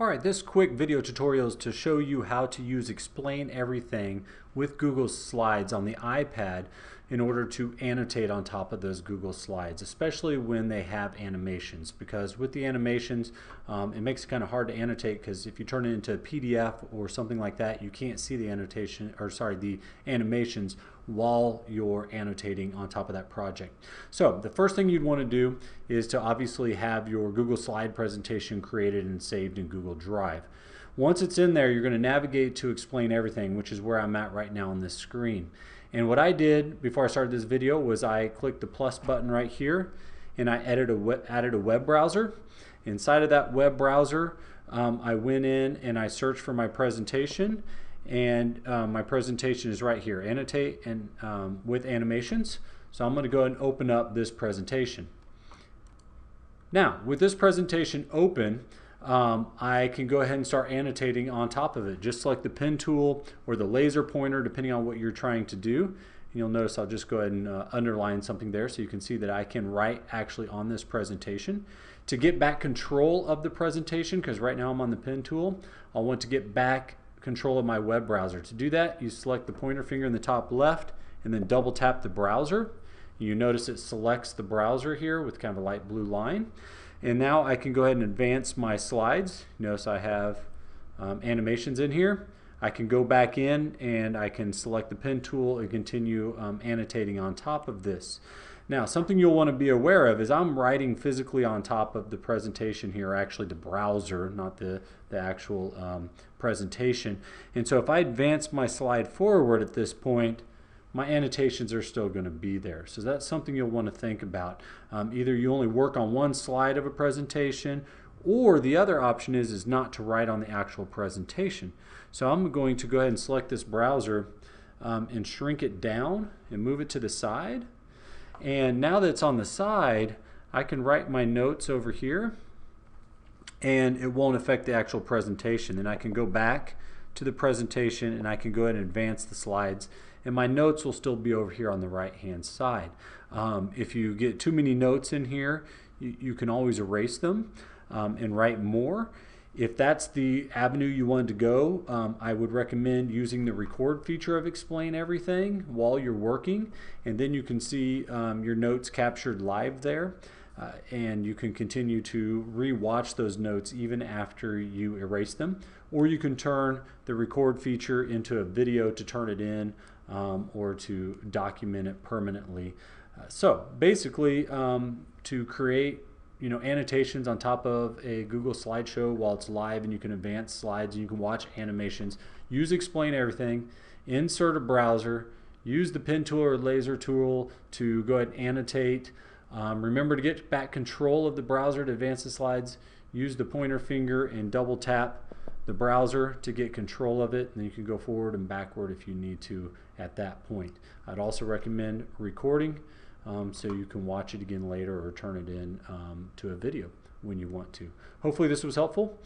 Alright, this quick video tutorial is to show you how to use Explain Everything with Google Slides on the iPad in order to annotate on top of those Google Slides, especially when they have animations. Because with the animations, um, it makes it kind of hard to annotate because if you turn it into a PDF or something like that, you can't see the annotation, or sorry, the animations while you're annotating on top of that project. So the first thing you'd want to do is to obviously have your Google Slide presentation created and saved in Google Drive. Once it's in there, you're going to navigate to explain everything, which is where I'm at right now on this screen. And what I did before I started this video was I clicked the plus button right here and I added a web, added a web browser. Inside of that web browser, um, I went in and I searched for my presentation and um, my presentation is right here, annotate and um, with animations. So I'm going to go ahead and open up this presentation. Now, with this presentation open, um, I can go ahead and start annotating on top of it, just like the pen tool or the laser pointer, depending on what you're trying to do. And you'll notice I'll just go ahead and uh, underline something there so you can see that I can write actually on this presentation. To get back control of the presentation, because right now I'm on the pen tool, I'll want to get back control of my web browser. To do that, you select the pointer finger in the top left and then double tap the browser. You notice it selects the browser here with kind of a light blue line. And now I can go ahead and advance my slides. Notice I have um, animations in here. I can go back in and I can select the pen tool and continue um, annotating on top of this. Now something you'll want to be aware of is I'm writing physically on top of the presentation here, actually the browser, not the, the actual um, presentation. And so if I advance my slide forward at this point, my annotations are still going to be there. So that's something you'll want to think about. Um, either you only work on one slide of a presentation or the other option is, is not to write on the actual presentation. So I'm going to go ahead and select this browser um, and shrink it down and move it to the side. And now that it's on the side, I can write my notes over here and it won't affect the actual presentation. And I can go back to the presentation and I can go ahead and advance the slides and my notes will still be over here on the right hand side. Um, if you get too many notes in here, you, you can always erase them um, and write more. If that's the avenue you want to go, um, I would recommend using the record feature of Explain Everything while you're working, and then you can see um, your notes captured live there. Uh, and you can continue to re-watch those notes even after you erase them or you can turn the record feature into a video to turn it in um, or to document it permanently. Uh, so basically um, to create you know annotations on top of a Google slideshow while it's live and you can advance slides and you can watch animations use explain everything insert a browser use the pen tool or laser tool to go ahead and annotate um, remember to get back control of the browser to advance the slides use the pointer finger and double tap the browser to get control of it and then you can go forward and backward if you need to at that point. I'd also recommend recording um, so you can watch it again later or turn it in um, to a video when you want to. Hopefully this was helpful.